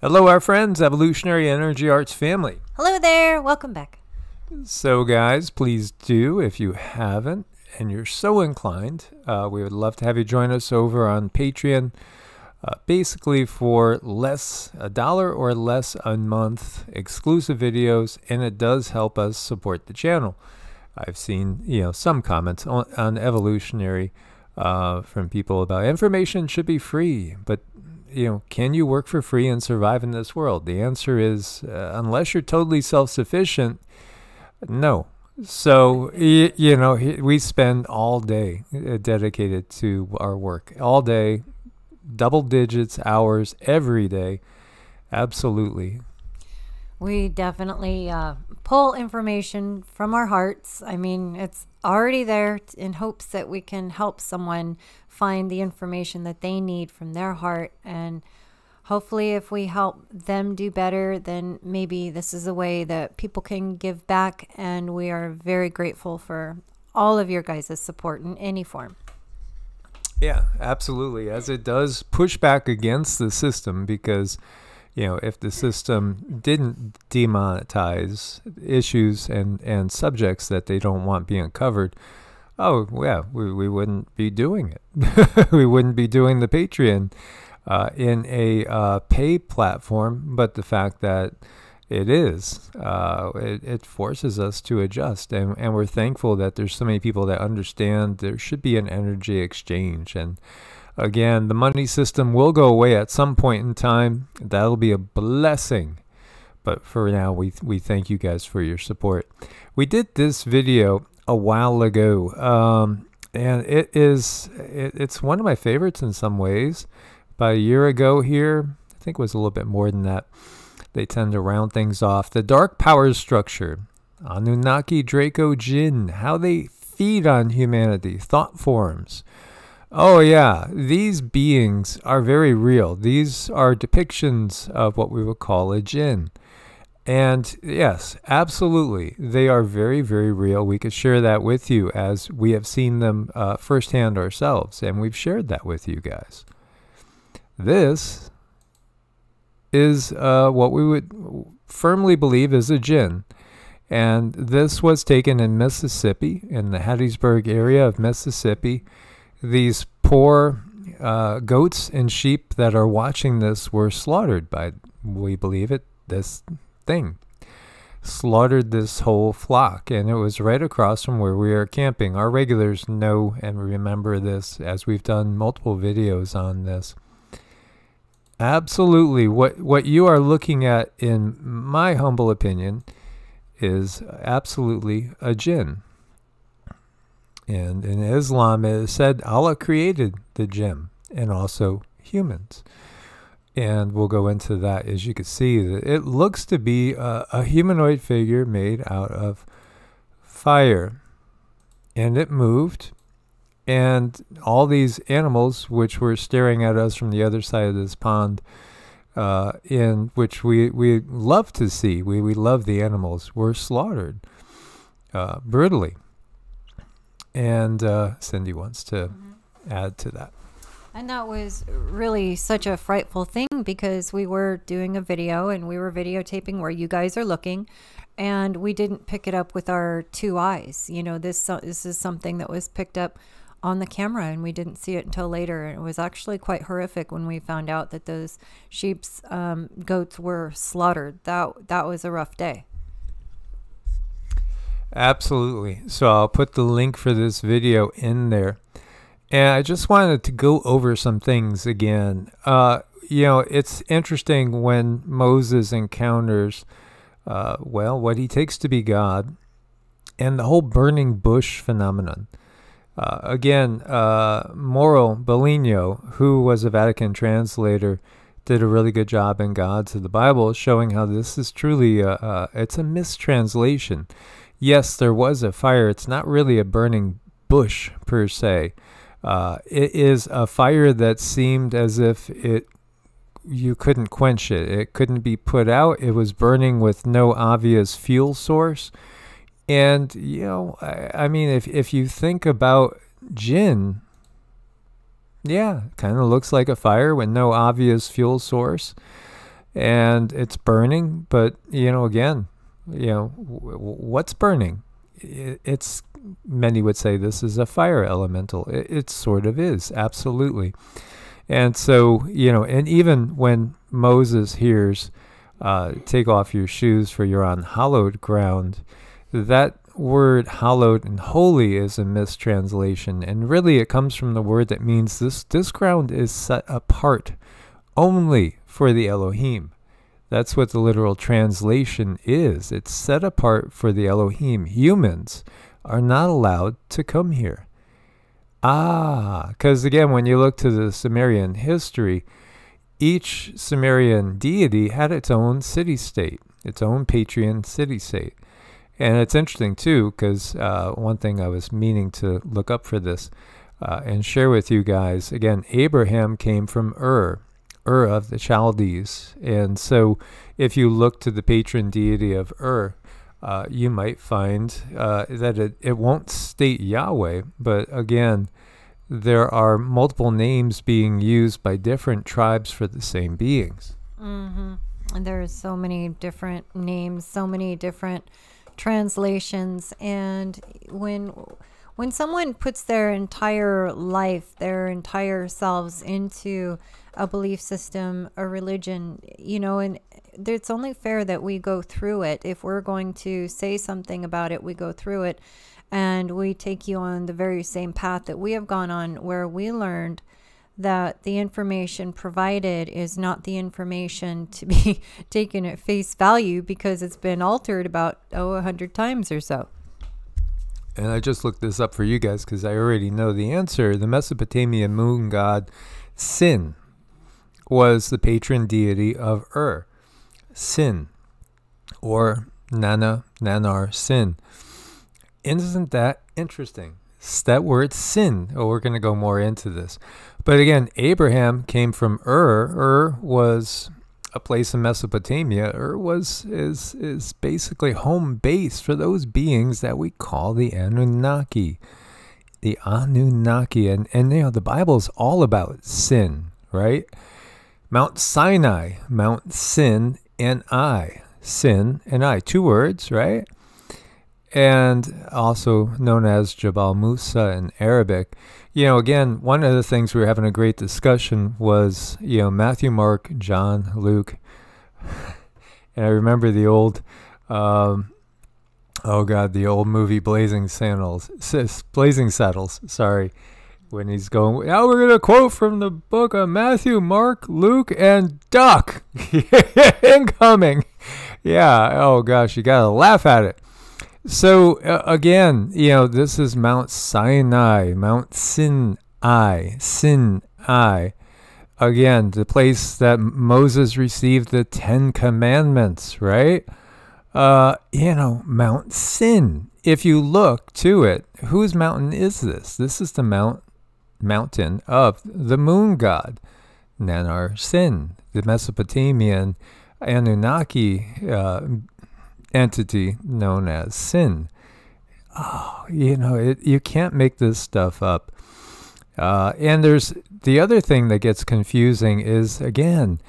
Hello, our friends, Evolutionary Energy Arts family. Hello there. Welcome back. So, guys, please do, if you haven't and you're so inclined, uh, we would love to have you join us over on Patreon. Uh, basically, for less, a dollar or less a month, exclusive videos, and it does help us support the channel. I've seen, you know, some comments on, on evolutionary uh, from people about information should be free, but you know, can you work for free and survive in this world? The answer is, uh, unless you're totally self-sufficient, no. So y- you know, we spend all day uh, dedicated to our work, all day, double digits hours every day. Absolutely. We definitely uh, pull information from our hearts. I mean, it's already there in hopes that we can help someone find the information that they need from their heart. And hopefully, if we help them do better, then maybe this is a way that people can give back. And we are very grateful for all of your guys' support in any form. Yeah, absolutely. As it does push back against the system because you know, if the system didn't demonetize issues and, and subjects that they don't want being covered, oh, yeah, we, we wouldn't be doing it. we wouldn't be doing the Patreon uh, in a uh, pay platform, but the fact that it is, uh, it, it forces us to adjust. And, and we're thankful that there's so many people that understand there should be an energy exchange. And Again, the money system will go away at some point in time. That'll be a blessing. But for now, we, we thank you guys for your support. We did this video a while ago, um, and it is it, it's one of my favorites in some ways. About a year ago here, I think it was a little bit more than that. They tend to round things off. The dark power structure, Anunnaki Draco Jinn, how they feed on humanity, thought forms. Oh, yeah. These beings are very real. These are depictions of what we would call a jinn. And yes, absolutely. They are very, very real. We could share that with you as we have seen them uh, firsthand ourselves, and we've shared that with you guys. This is uh, what we would firmly believe is a jinn. And this was taken in Mississippi, in the Hattiesburg area of Mississippi these poor uh, goats and sheep that are watching this were slaughtered by, we believe it, this thing. Slaughtered this whole flock, and it was right across from where we are camping. Our regulars know and remember this as we've done multiple videos on this. Absolutely, what what you are looking at, in my humble opinion, is absolutely a jinn. And in Islam, it is said Allah created the jinn and also humans. And we'll go into that. As you can see, it looks to be a, a humanoid figure made out of fire. And it moved. And all these animals, which were staring at us from the other side of this pond, uh, in which we, we love to see, we, we love the animals, were slaughtered uh, brutally and uh, Cindy wants to mm-hmm. add to that. And that was really such a frightful thing because we were doing a video and we were videotaping where you guys are looking and we didn't pick it up with our two eyes. You know, this this is something that was picked up on the camera and we didn't see it until later. And it was actually quite horrific when we found out that those sheep's um, goats were slaughtered. That that was a rough day. Absolutely. So I'll put the link for this video in there. And I just wanted to go over some things again. Uh, you know, it's interesting when Moses encounters, uh, well, what he takes to be God and the whole burning bush phenomenon. Uh, again, uh, Mauro Biglino, who was a Vatican translator, did a really good job in Gods of the Bible, showing how this is truly a, a it's a mistranslation yes, there was a fire. It's not really a burning bush per se. Uh, it is a fire that seemed as if it you couldn't quench it. It couldn't be put out. It was burning with no obvious fuel source. And you know, I, I mean, if if you think about gin, yeah, kind of looks like a fire with no obvious fuel source. and it's burning. But you know, again, you know, w- what's burning? It's many would say this is a fire elemental. It, it sort of is, absolutely. And so, you know, and even when Moses hears, uh, take off your shoes for you're on hallowed ground, that word hallowed and holy is a mistranslation. And really, it comes from the word that means this, this ground is set apart only for the Elohim. That's what the literal translation is. It's set apart for the Elohim. Humans are not allowed to come here. Ah, because again, when you look to the Sumerian history, each Sumerian deity had its own city state, its own patrian city state. And it's interesting too, because uh, one thing I was meaning to look up for this uh, and share with you guys again, Abraham came from Ur. Ur of the Chaldees. And so if you look to the patron deity of Ur, uh, you might find uh, that it, it won't state Yahweh, but again, there are multiple names being used by different tribes for the same beings. Mm-hmm. And there's so many different names, so many different translations, and when when someone puts their entire life, their entire selves into a belief system, a religion, you know, and it's only fair that we go through it. If we're going to say something about it, we go through it and we take you on the very same path that we have gone on, where we learned that the information provided is not the information to be taken at face value because it's been altered about, oh, a hundred times or so and I just looked this up for you guys because I already know the answer. The Mesopotamian moon god Sin was the patron deity of Ur. Sin, or Nana, Nanar, Sin. Isn't that interesting? It's that word sin. Oh, we're going to go more into this. But again, Abraham came from Ur. Ur was a place in Mesopotamia, Ur was is is basically home base for those beings that we call the Anunnaki. The Anunnaki, and and you know the Bible is all about sin, right? Mount Sinai, Mount Sin and I, sin and I, two words, right? And also known as Jabal Musa in Arabic you know, again, one of the things we were having a great discussion was, you know, Matthew, Mark, John, Luke. And I remember the old, um, oh God, the old movie Blazing Saddles, Blazing Saddles, sorry, when he's going, now we're going to quote from the book of Matthew, Mark, Luke, and Duck. Incoming. Yeah, oh gosh, you got to laugh at it. So uh, again, you know, this is Mount Sinai, Mount Sinai, Sinai. Again, the place that Moses received the Ten Commandments, right? Uh, you know, Mount Sin. If you look to it, whose mountain is this? This is the mount mountain of the moon god, Nanar Sin, the Mesopotamian Anunnaki uh, entity known as sin. Oh, you know, it, you can't make this stuff up. Uh, and there's the other thing that gets confusing is again,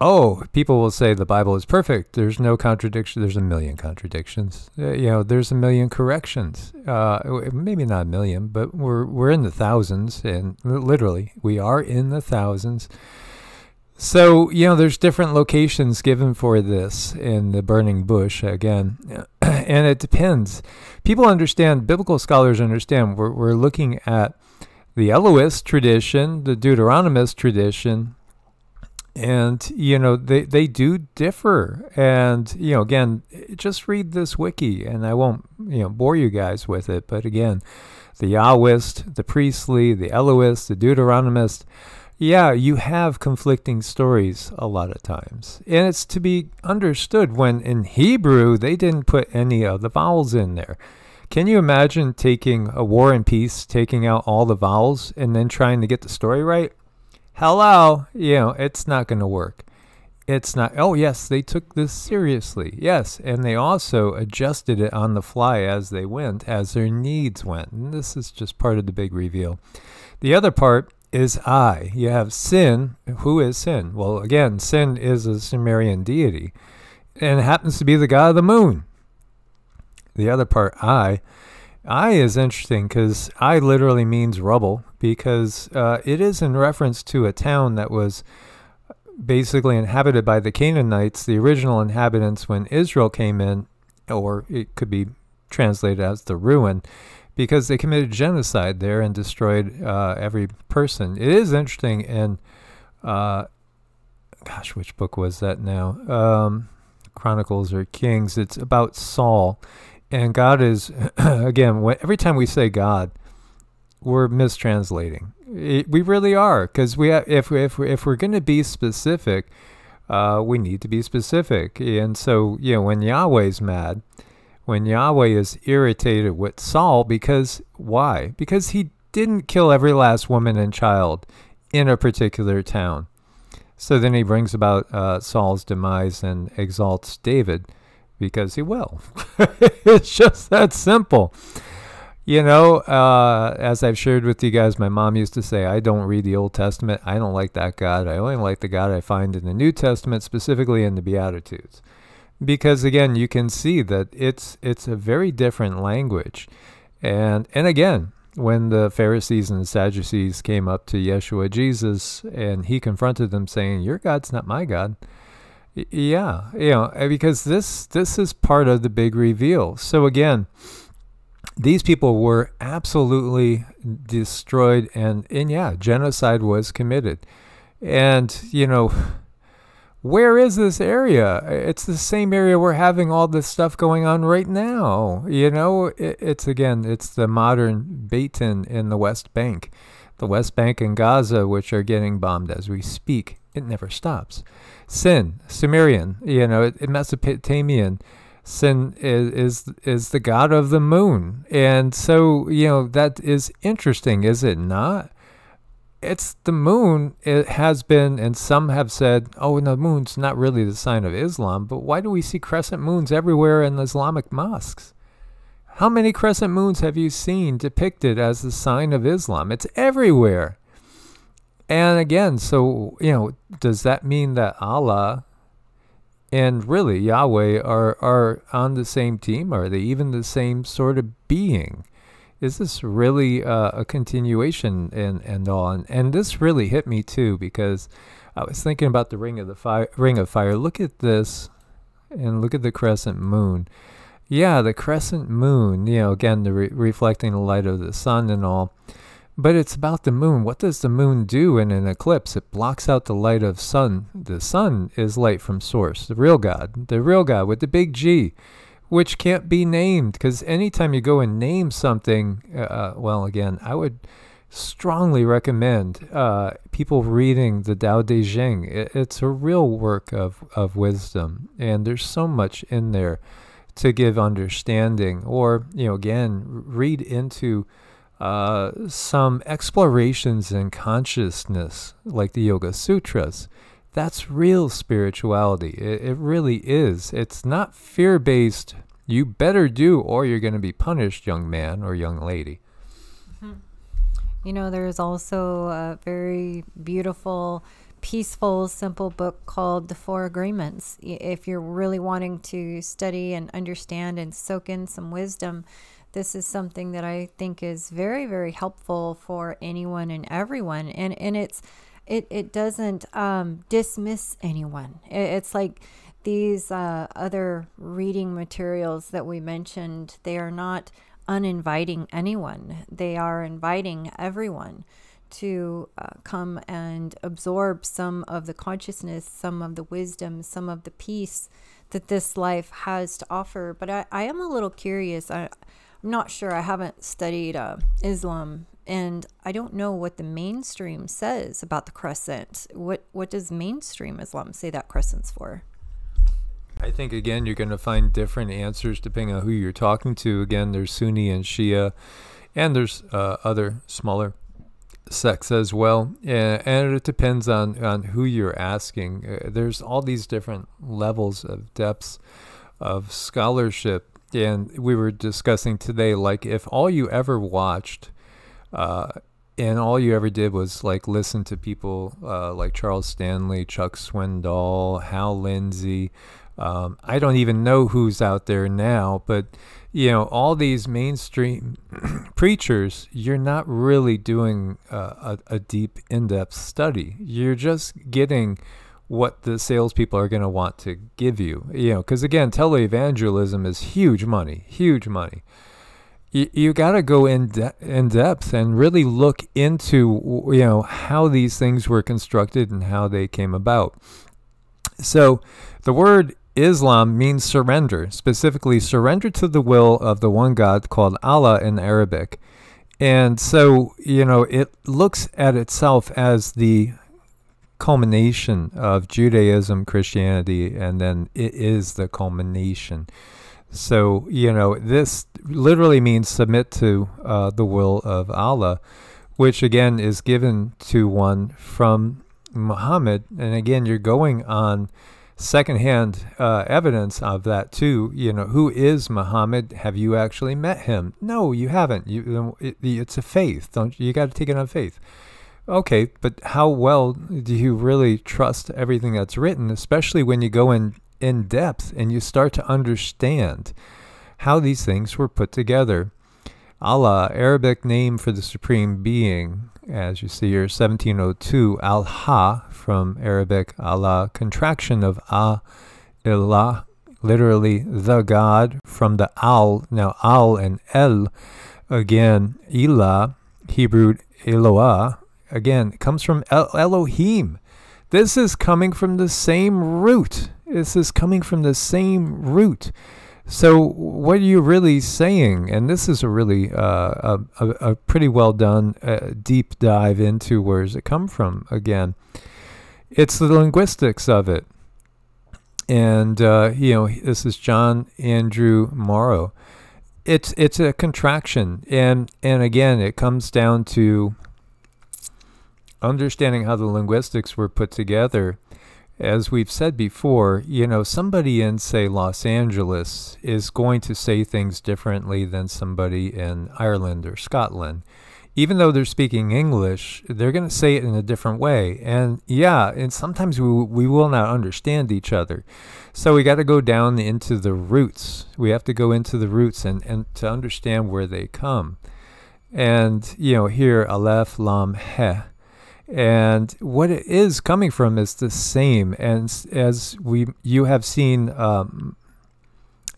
oh, people will say the Bible is perfect. There's no contradiction. There's a million contradictions. Uh, you know, there's a million corrections. Uh, maybe not a million, but we're we're in the thousands, and literally we are in the thousands. So, you know, there's different locations given for this in the burning bush again, and it depends. People understand, biblical scholars understand, we're, we're looking at the Elohist tradition, the Deuteronomist tradition, and, you know, they, they do differ. And, you know, again, just read this wiki, and I won't, you know, bore you guys with it, but again, the Yahwist, the Priestly, the Elohist, the Deuteronomist, yeah, you have conflicting stories a lot of times. And it's to be understood when in Hebrew they didn't put any of the vowels in there. Can you imagine taking a war and peace, taking out all the vowels, and then trying to get the story right? Hello, you know, it's not going to work. It's not, oh, yes, they took this seriously. Yes, and they also adjusted it on the fly as they went, as their needs went. And this is just part of the big reveal. The other part is Ai. You have Sin. Who is Sin? Well, again, Sin is a Sumerian deity and happens to be the god of the moon. The other part, Ai. Ai is interesting because Ai literally means rubble because uh, it is in reference to a town that was basically inhabited by the Canaanites, the original inhabitants when Israel came in, or it could be translated as the ruin, because they committed genocide there and destroyed uh, every person. It is interesting, and uh, gosh, which book was that now? Um, Chronicles or Kings. It's about Saul, and God is again. When, every time we say God, we're mistranslating. It, we really are, because we if if if we're going to be specific, uh, we need to be specific. And so, you know, when Yahweh's mad, when Yahweh is irritated with Saul because why? Because he didn't kill every last woman and child in a particular town. So then he brings about uh, Saul's demise and exalts David because he will. it's just that simple. You know, uh, as I've shared with you guys, my mom used to say, I don't read the Old Testament. I don't like that God. I only like the God I find in the New Testament, specifically in the Beatitudes because again you can see that it's it's a very different language. And and again when the Pharisees and the Sadducees came up to Yeshua Jesus and he confronted them saying your god's not my god yeah you know eh, because this this is part of the big reveal. So again these people were absolutely destroyed and and yeah genocide was committed. And you know where is this area? It's the same area we're having all this stuff going on right now. You know, it, it's again, it's the modern Beitin in the West Bank, the West Bank and Gaza, which are getting bombed as we speak. It never stops. Sin, Sumerian, you know, Mesopotamian. Sin is, is is the god of the moon, and so you know that is interesting, is it not? It's the moon. It has been, and some have said, oh, the moon's not really the sign of Islam, but why do we see crescent moons everywhere in Islamic mosques? How many crescent moons have you seen depicted as the sign of Islam? It's everywhere. And again, so, you know, does that mean that Allah and really Yahweh are, are on the same team? Are they even the same sort of being? Is this really uh, a continuation and and all? And, and this really hit me too because I was thinking about the ring of the fire. Ring of fire. Look at this, and look at the crescent moon. Yeah, the crescent moon. You know, again, the re- reflecting the light of the sun and all. But it's about the moon. What does the moon do in an eclipse? It blocks out the light of sun. The sun is light from source, the real God, the real God with the big G which can't be named because anytime you go and name something, uh, uh, well, again, I would strongly recommend uh, people reading the Tao Te Ching. It, it's a real work of, of wisdom, and there's so much in there to give understanding. Or, you know, again, read into uh, some explorations in consciousness, like the Yoga Sutras. That's real spirituality. It, it really is. It's not fear based. You better do, or you're going to be punished, young man or young lady. Mm-hmm. You know, there's also a very beautiful, peaceful, simple book called The Four Agreements. If you're really wanting to study and understand and soak in some wisdom, this is something that I think is very, very helpful for anyone and everyone. And and it's it it doesn't um, dismiss anyone. It, it's like these uh, other reading materials that we mentioned. They are not uninviting anyone. They are inviting everyone to uh, come and absorb some of the consciousness, some of the wisdom, some of the peace that this life has to offer. But I, I am a little curious. I, I'm not sure. I haven't studied uh, Islam and I don't know what the mainstream says about the crescent. What what does mainstream Islam say that crescent's for? I think again you're going to find different answers depending on who you're talking to. Again, there's Sunni and Shia, and there's uh, other smaller sects as well, and, and, it depends on on who you're asking. Uh, there's all these different levels of depths of scholarship, and we were discussing today, like if all you ever watched uh, and all you ever did was like listen to people uh, like Charles Stanley, Chuck Swindoll, Hal Lindsey. Um, I don't even know who's out there now, but you know, all these mainstream preachers, you're not really doing uh, a, a deep, in-depth study. You're just getting what the salespeople are going to want to give you. You know, because again, televangelism is huge money, huge money you, you got to go in de- in depth and really look into you know how these things were constructed and how they came about. So, the word Islam means surrender, specifically surrender to the will of the one God called Allah in Arabic. And so, you know, it looks at itself as the culmination of Judaism, Christianity, and then it is the culmination. So, you know, this literally means submit to uh, the will of Allah, which again is given to one from Muhammad. And again, you're going on secondhand uh, evidence of that too. You know, who is Muhammad? Have you actually met him? No, you haven't. You, it, it's a faith. Don't you got to take it on faith? Okay, but how well do you really trust everything that's written, especially when you go in in depth and you start to understand how these things were put together. Allah, Arabic name for the Supreme Being, as you see here, 1702, Al Ha from Arabic Allah, contraction of Ah Ilah, literally the God, from the Al, now Al and El, again, Ilah, Hebrew Eloah, again, comes from El- Elohim. This is coming from the same root this is coming from the same root. So what are you really saying? And this is a really uh, a, a, pretty well done uh, deep dive into where does it come from again. It's the linguistics of it. And, uh, you know, this is John Andrew Morrow. It's, it's a contraction. And, and again, it comes down to understanding how the linguistics were put together as we've said before, you know, somebody in, say, Los Angeles is going to say things differently than somebody in Ireland or Scotland. Even though they're speaking English, they're going to say it in a different way. And yeah, and sometimes we, we will not understand each other. So we got to go down into the roots. We have to go into the roots and, and to understand where they come. And, you know, here, Aleph, Lam, He and what it is coming from is the same and as we you have seen um,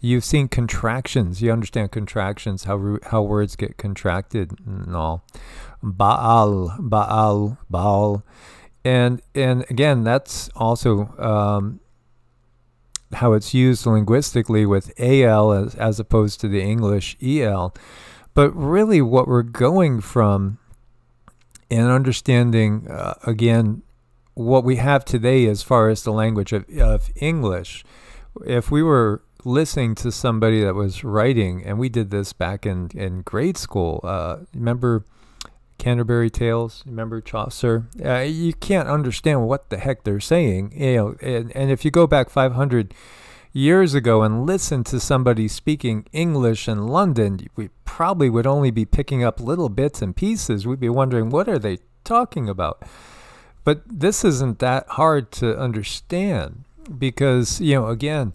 you've seen contractions. You understand contractions how how words get contracted and all. Baal baal baal. And and again that's also um, how it's used linguistically with al as, as opposed to the english el but really what we're going from and understanding uh, again what we have today as far as the language of, of English. If we were listening to somebody that was writing, and we did this back in, in grade school, uh, remember Canterbury Tales? Remember Chaucer? Uh, you can't understand what the heck they're saying, you know. And, and if you go back 500 years ago and listen to somebody speaking English in London, we probably would only be picking up little bits and pieces. We'd be wondering, what are they talking about? But this isn't that hard to understand because, you know, again,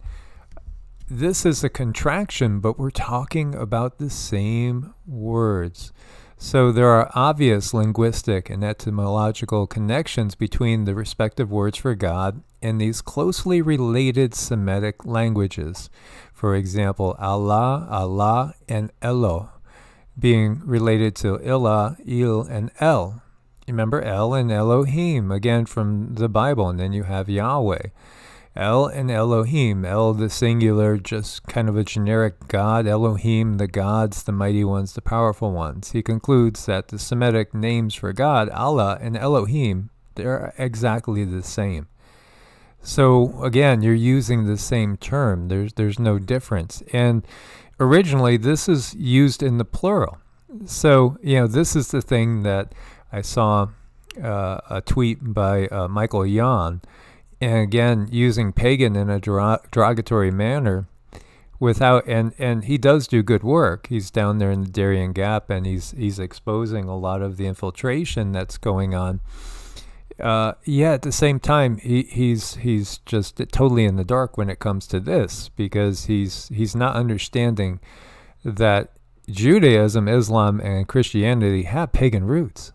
this is a contraction, but we're talking about the same words. So there are obvious linguistic and etymological connections between the respective words for God and these closely related Semitic languages. For example, Allah, Allah, and Elo being related to Ilah, Il, and El. Remember El and Elohim, again from the Bible, and then you have Yahweh. El and Elohim, El the singular, just kind of a generic God, Elohim, the gods, the mighty ones, the powerful ones. He concludes that the Semitic names for God, Allah and Elohim, they're exactly the same. So again, you're using the same term. There's there's no difference. And originally this is used in the plural. So, you know, this is the thing that I saw uh, a tweet by uh, Michael Yon and again using pagan in a derogatory manner, without and and he does do good work. He's down there in the Darien Gap and he's he's exposing a lot of the infiltration that's going on. Uh, yeah, at the same time, he, he's he's just totally in the dark when it comes to this because he's he's not understanding that Judaism, Islam, and Christianity have pagan roots.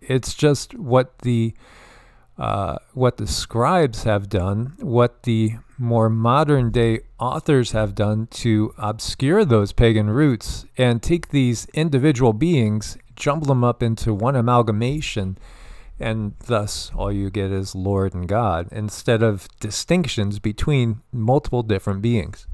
It's just what the uh, what the scribes have done, what the more modern day authors have done to obscure those pagan roots and take these individual beings, jumble them up into one amalgamation, and thus all you get is Lord and God instead of distinctions between multiple different beings.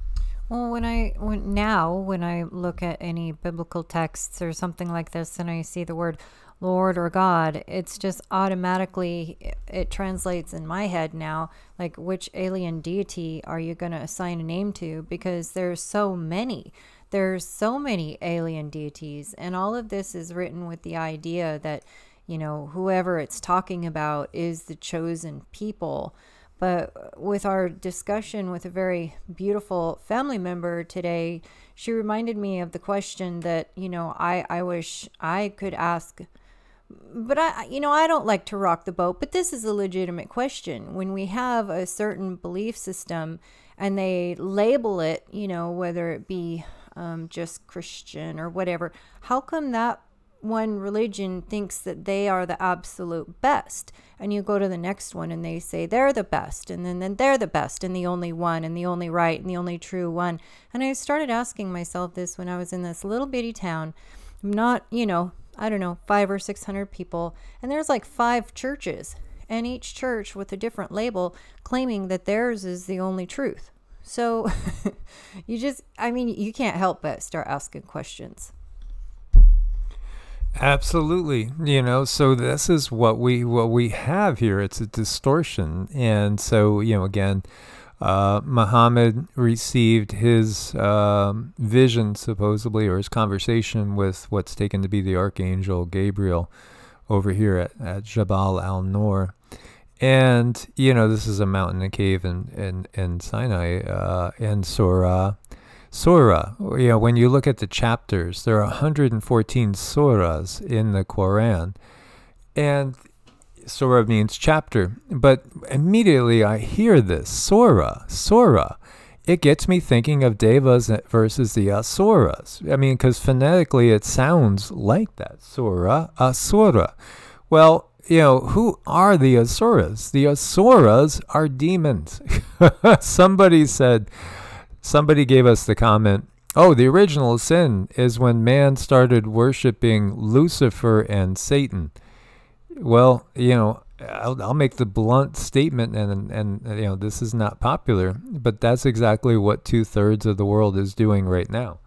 Well, when I when now when I look at any biblical texts or something like this, and I see the word Lord or God, it's just automatically it translates in my head now like which alien deity are you going to assign a name to because there's so many. There's so many alien deities and all of this is written with the idea that you know whoever it's talking about is the chosen people. But with our discussion with a very beautiful family member today, she reminded me of the question that, you know, I, I wish I could ask. But I, you know, I don't like to rock the boat, but this is a legitimate question. When we have a certain belief system and they label it, you know, whether it be um, just Christian or whatever, how come that one religion thinks that they are the absolute best? And you go to the next one and they say they're the best and then, then they're the best and the only one and the only right and the only true one. And i started asking myself this when i was in this little bitty town. I'm not you know i don't know five or six hundred people and there's like five churches and each church with a different label claiming that theirs is the only truth so you just i mean you can't help but start asking questions Absolutely. You know, so this is what we what we have here. It's a distortion. And so, you know, again, uh, Muhammad received his um, vision, supposedly, or his conversation with what's taken to be the archangel Gabriel over here at, at Jabal al Nur. And, you know, this is a mountain and cave in, in, in Sinai. Uh, and Surah surah. You know, when you look at the chapters, there are 114 surahs in the Quran, and surah means chapter. But immediately I hear this surah, surah. It gets me thinking of devas versus the asuras. I mean, because phonetically it sounds like that surah, asura. Well, you know, who are the asuras? The asuras are demons. Somebody said, somebody gave us the comment oh, the original sin is when man started worshiping Lucifer and Satan. Well, you know, I'll, I'll make the blunt statement, and, and you know, this is not popular, but that's exactly what two thirds of the world is doing right now.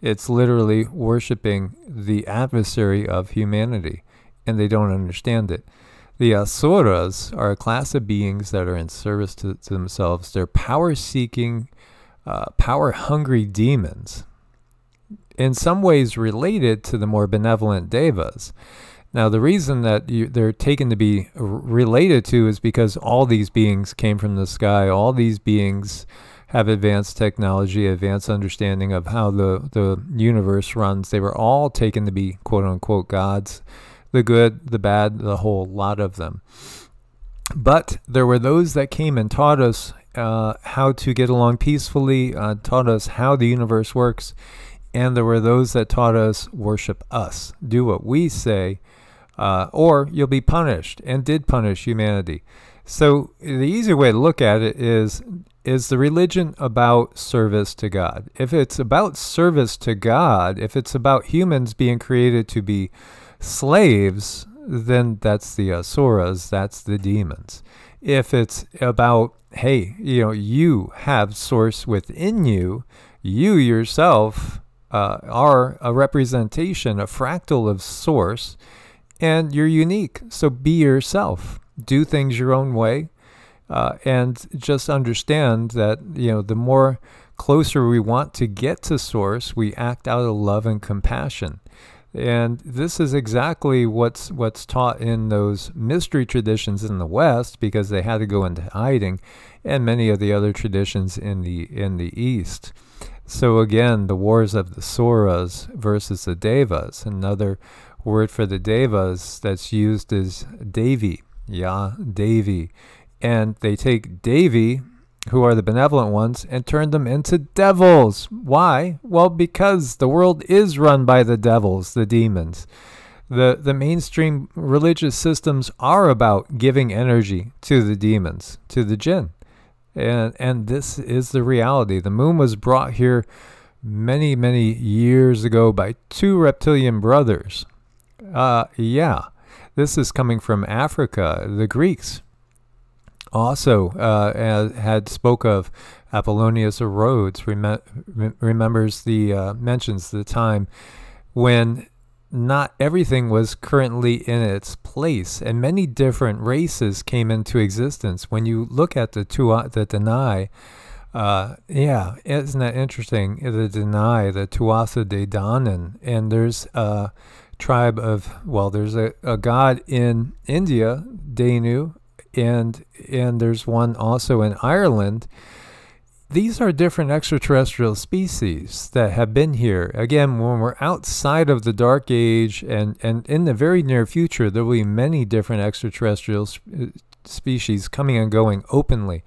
It's literally worshiping the adversary of humanity, and they don't understand it. The Asuras are a class of beings that are in service to, to themselves. They're power seeking uh, power hungry demons, in some ways related to the more benevolent devas. Now, the reason that you, they're taken to be related to is because all these beings came from the sky. All these beings have advanced technology, advanced understanding of how the, the universe runs. They were all taken to be quote unquote gods the good, the bad, the whole lot of them. But there were those that came and taught us uh, how to get along peacefully, uh, taught us how the universe works, and there were those that taught us worship us, do what we say, uh, or you'll be punished, and did punish humanity. So the easy way to look at it is is the religion about service to God? If it's about service to God, if it's about humans being created to be slaves, then that's the asuras, that's the demons. If it's about hey, you know, you have source within you. You yourself uh, are a representation, a fractal of source, and you're unique. So be yourself. Do things your own way, uh, and just understand that you know the more closer we want to get to source, we act out of love and compassion. And this is exactly what's what's taught in those mystery traditions in the West because they had to go into hiding, and many of the other traditions in the in the East. So again, the wars of the Suras versus the Devas. Another word for the Devas that's used is Devi, Ya Devi, and they take Devi who are the benevolent ones, and turn them into devils. Why? Well, because the world is run by the devils, the demons. The, the mainstream religious systems are about giving energy to the demons, to the jinn. And, and this is the reality. The moon was brought here many, many years ago by two reptilian brothers. Uh, yeah, this is coming from Africa, the Greeks also uh, had spoke of Apollonius of Rhodes rem- remembers the uh, mentions the time when not everything was currently in its place and many different races came into existence when you look at the two the Danai uh, yeah isn't that interesting the Danai the Tuatha De Danann and there's a tribe of well there's a, a god in India Danu and and there's one also in Ireland. These are different extraterrestrial species that have been here. Again, when we're outside of the dark age and, and in the very near future, there will be many different extraterrestrial sp- uh, species coming and going openly.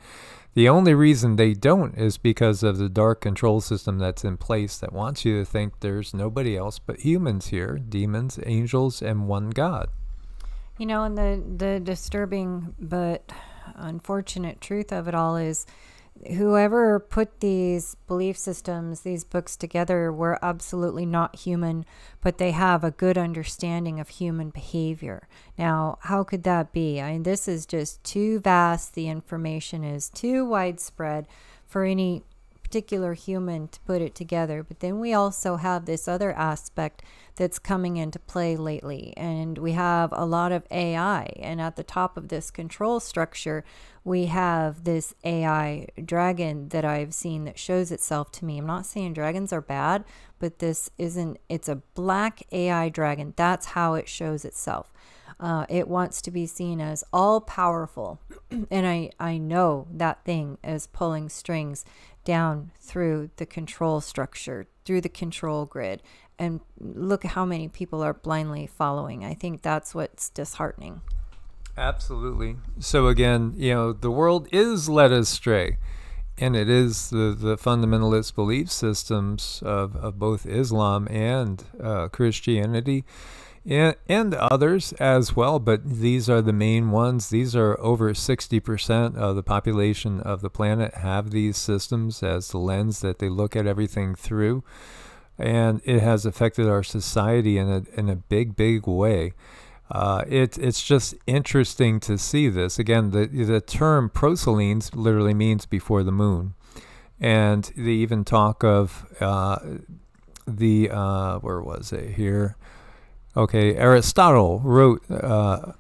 The only reason they don't is because of the dark control system that's in place that wants you to think there's nobody else but humans here demons, angels, and one God. You know, and the the disturbing but unfortunate truth of it all is whoever put these belief systems, these books together were absolutely not human, but they have a good understanding of human behavior. Now, how could that be? I mean, this is just too vast. The information is too widespread for any particular human to put it together. But then we also have this other aspect that's coming into play lately. And we have a lot of AI. And at the top of this control structure, we have this AI dragon that I've seen that shows itself to me. I'm not saying dragons are bad, but this isn't, it's a black AI dragon. That's how it shows itself. Uh, it wants to be seen as all powerful. and I, I know that thing is pulling strings down through the control structure, through the control grid. And look how many people are blindly following. I think that's what's disheartening. Absolutely. So, again, you know, the world is led astray. And it is the, the fundamentalist belief systems of, of both Islam and uh, Christianity and, and others as well, but these are the main ones. These are over 60% of the population of the planet have these systems as the lens that they look at everything through. And it has affected our society in a, in a big, big way. Uh, it, it's just interesting to see this. Again, the, the term Proselenes literally means before the moon. And they even talk of uh, the, uh, where was it here? Okay, Aristotle wrote uh,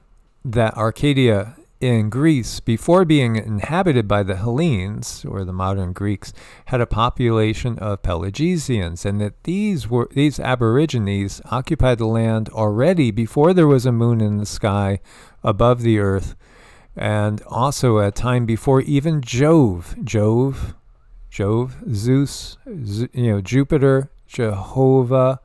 that Arcadia in Greece, before being inhabited by the Hellenes or the modern Greeks, had a population of Pelasgians, and that these were these Aborigines occupied the land already before there was a moon in the sky above the earth, and also a time before even Jove, Jove, Jove, Zeus, you know, Jupiter, Jehovah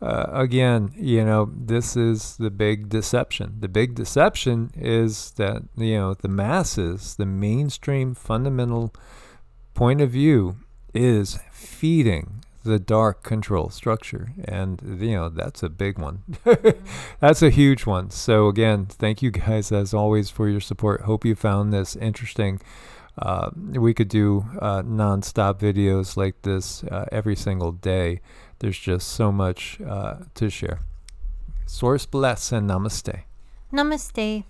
uh, again, you know, this is the big deception. The big deception is that, you know, the masses, the mainstream fundamental point of view is feeding the dark control structure. And, you know, that's a big one. that's a huge one. So, again, thank you guys as always for your support. Hope you found this interesting. Uh, we could do uh, non-stop videos like this uh, every single day there's just so much uh, to share. Source bless and namaste. Namaste.